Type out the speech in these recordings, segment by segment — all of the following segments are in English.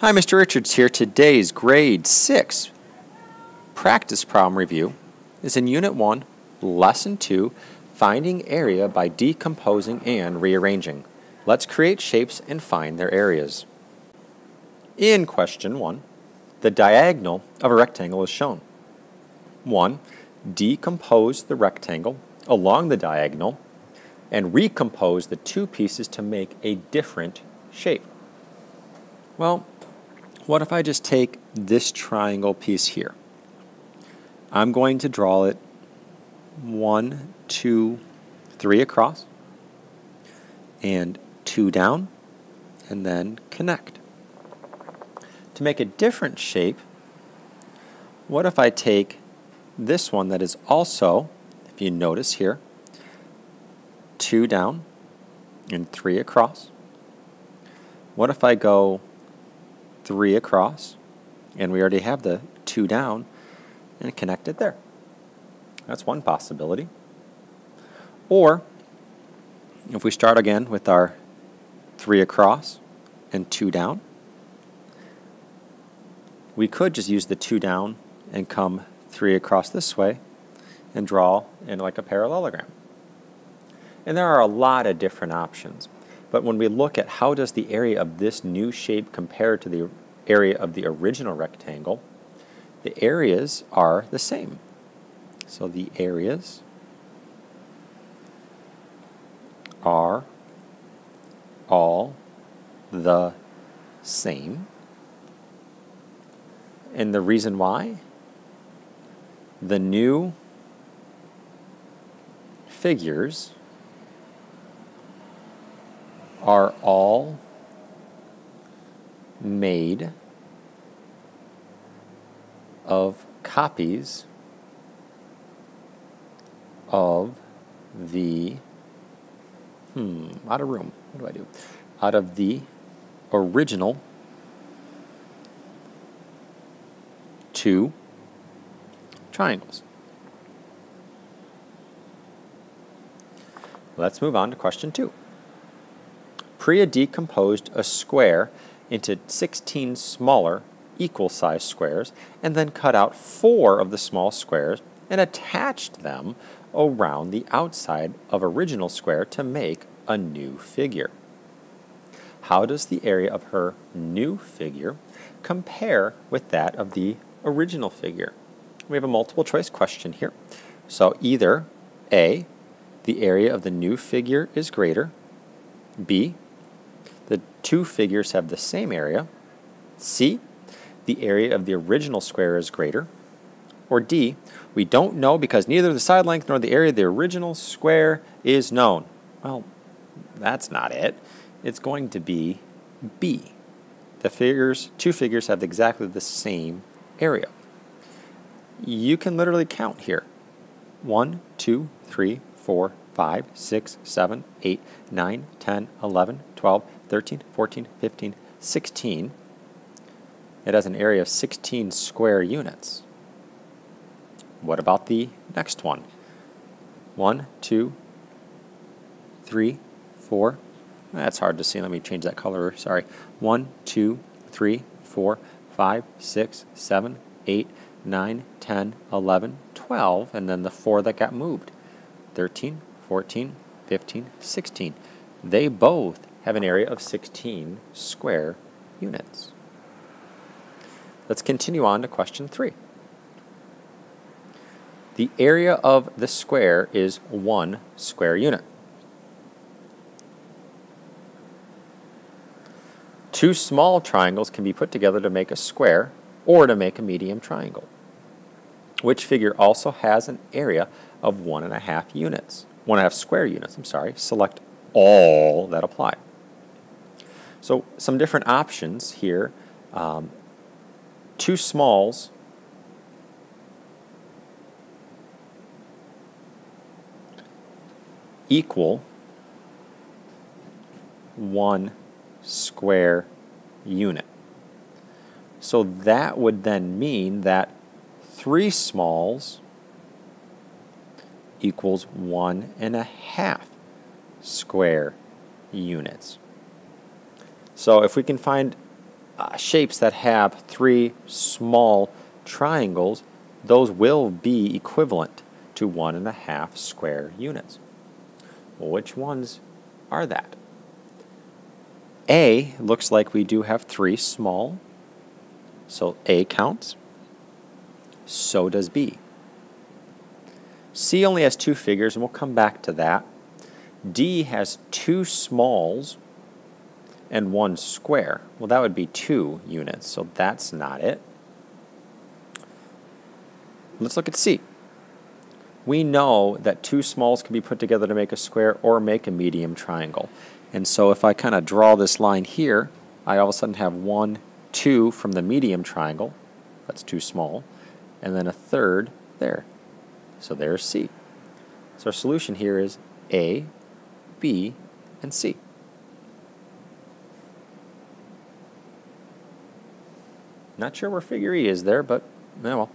Hi, Mr. Richards here. Today's grade 6 practice problem review is in Unit 1, Lesson 2, Finding Area by Decomposing and Rearranging. Let's create shapes and find their areas. In question 1, the diagonal of a rectangle is shown. 1. Decompose the rectangle along the diagonal and recompose the two pieces to make a different shape. Well, what if I just take this triangle piece here? I'm going to draw it one, two, three across, and two down, and then connect. To make a different shape, what if I take this one that is also, if you notice here, two down and three across? What if I go three across, and we already have the two down, and connect it there. That's one possibility. Or, if we start again with our three across and two down, we could just use the two down and come three across this way and draw in like a parallelogram. And there are a lot of different options. But when we look at how does the area of this new shape compare to the area of the original rectangle, the areas are the same. So the areas are all the same. And the reason why? The new figures are all made of copies of the hmm out of room. What do I do? Out of the original two triangles. Let's move on to question two Priya decomposed a square into 16 smaller equal-sized squares and then cut out four of the small squares and attached them around the outside of original square to make a new figure. How does the area of her new figure compare with that of the original figure? We have a multiple choice question here. So either A, the area of the new figure is greater, B, the two figures have the same area. C, the area of the original square is greater. Or D, we don't know because neither the side length nor the area of the original square is known. Well, that's not it. It's going to be B. The figures, two figures have exactly the same area. You can literally count here. 1, 2, 3, 4, 5, 6, 7, 8, 9, 10, 11, 12, 13, 14, 15, 16. It has an area of 16 square units. What about the next one? 1, 2, 3, 4. That's hard to see. Let me change that color. Sorry. 1, 2, 3, 4, 5, 6, 7, 8, 9, 10, 11, 12, and then the 4 that got moved. 13, 14, 15, 16. They both have an area of 16 square units. Let's continue on to question 3. The area of the square is 1 square unit. Two small triangles can be put together to make a square or to make a medium triangle. Which figure also has an area of one and a half units, one and a half square units, I'm sorry. Select all that apply. So some different options here. Um, two smalls equal one square unit. So that would then mean that three smalls equals one and a half square units. So if we can find uh, shapes that have three small triangles, those will be equivalent to one and a half square units. Well, which ones are that? A looks like we do have three small, so A counts. So does B. C only has two figures, and we'll come back to that. D has two smalls and one square. Well, that would be two units, so that's not it. Let's look at C. We know that two smalls can be put together to make a square or make a medium triangle. And so if I kind of draw this line here, I all of a sudden have one, two from the medium triangle. That's too small. And then a third there. So there's C. So our solution here is A, B, and C. Not sure where figure E is there, but oh well.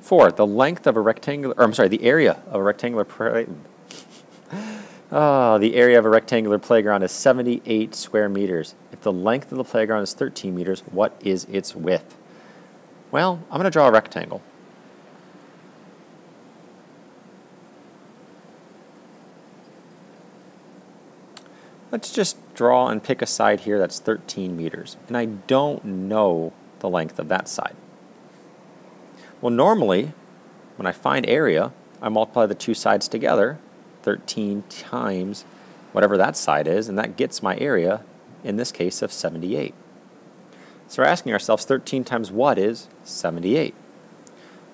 Four, the length of a rectangular, or I'm sorry, the area of a rectangular Oh, the area of a rectangular playground is 78 square meters. If the length of the playground is 13 meters, what is its width? Well, I'm going to draw a rectangle. Let's just draw and pick a side here that's 13 meters. And I don't know the length of that side. Well, normally, when I find area, I multiply the two sides together, 13 times whatever that side is, and that gets my area, in this case, of 78. So we're asking ourselves 13 times what is 78?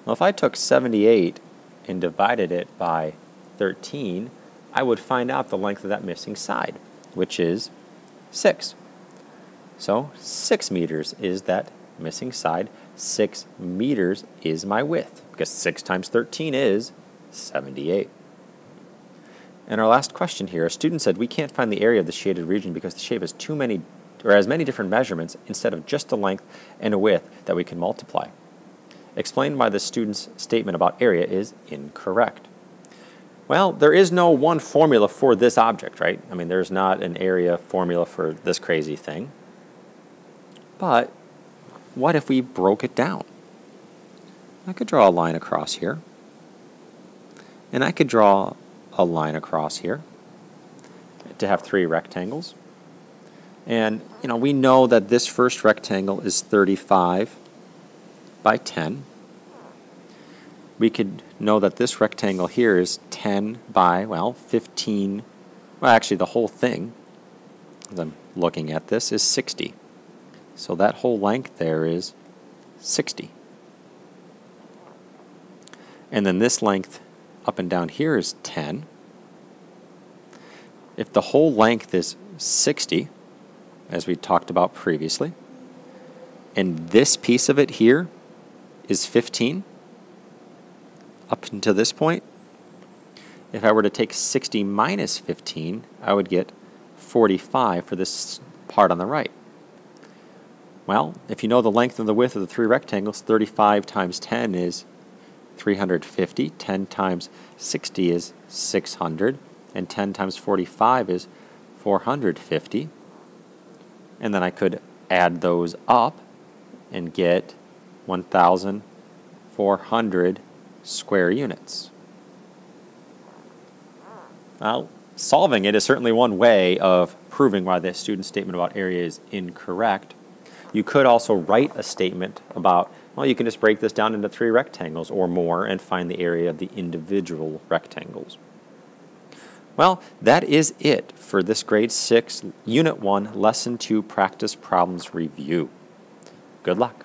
Well, if I took 78 and divided it by 13, I would find out the length of that missing side which is 6. So 6 meters is that missing side. 6 meters is my width, because 6 times 13 is 78. And our last question here, a student said, we can't find the area of the shaded region because the shape has too many, or has many different measurements instead of just a length and a width that we can multiply. Explain why the student's statement about area is incorrect. Well, there is no one formula for this object, right? I mean, there's not an area formula for this crazy thing. But what if we broke it down? I could draw a line across here. And I could draw a line across here to have three rectangles. And, you know, we know that this first rectangle is 35 by 10 we could know that this rectangle here is 10 by, well, 15, well, actually the whole thing, as I'm looking at this, is 60. So that whole length there is 60. And then this length up and down here is 10. If the whole length is 60, as we talked about previously, and this piece of it here is 15, up until this point, if I were to take 60 minus 15, I would get 45 for this part on the right. Well, if you know the length and the width of the three rectangles, 35 times 10 is 350, 10 times 60 is 600, and 10 times 45 is 450. And then I could add those up and get 1,400 square units. Well, solving it is certainly one way of proving why the student statement about area is incorrect. You could also write a statement about, well, you can just break this down into three rectangles or more and find the area of the individual rectangles. Well, that is it for this grade 6, Unit 1, Lesson 2 Practice Problems Review. Good luck.